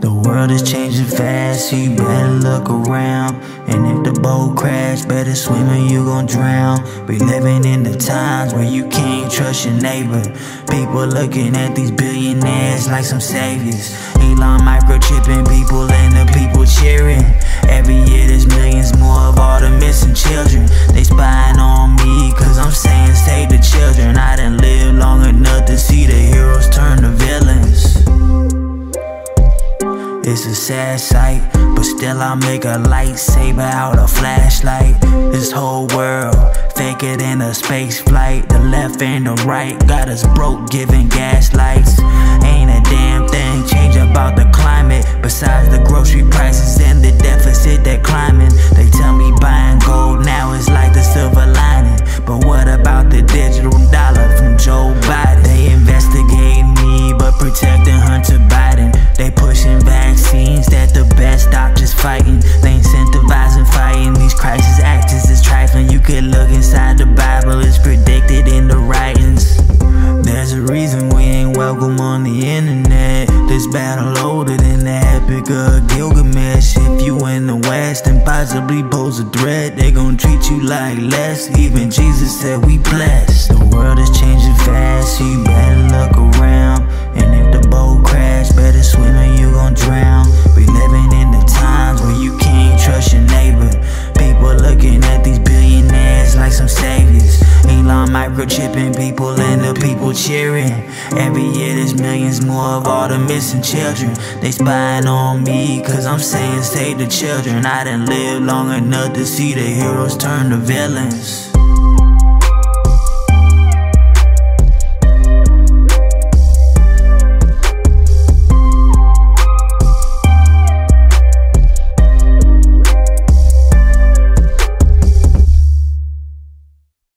The world is changing fast, so you better look around. And if the boat crash, better swim or you gon' drown. We living in the times where you can't trust your neighbor. People looking at these billionaires like some saviors. Elon microchipping people and the people cheering. It's a sad sight, but still I'll make a lightsaber out of flashlight. This whole world, faker than a space flight. The left and the right got us broke, giving gaslights. Ain't a damn thing change about the climate, besides the grocery prices could look inside the Bible, it's predicted in the writings. There's a reason we ain't welcome on the internet. This battle older than the epic of Gilgamesh. If you in the West and possibly pose a threat, they gon' treat you like less. Even Jesus said we blessed. Microchipping people and the people cheering. Every year there's millions more of all the missing children. They spying on me, cause I'm saying save the children. I done lived long enough to see the heroes turn to villains.